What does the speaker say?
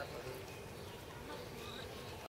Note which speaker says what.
Speaker 1: Gracias.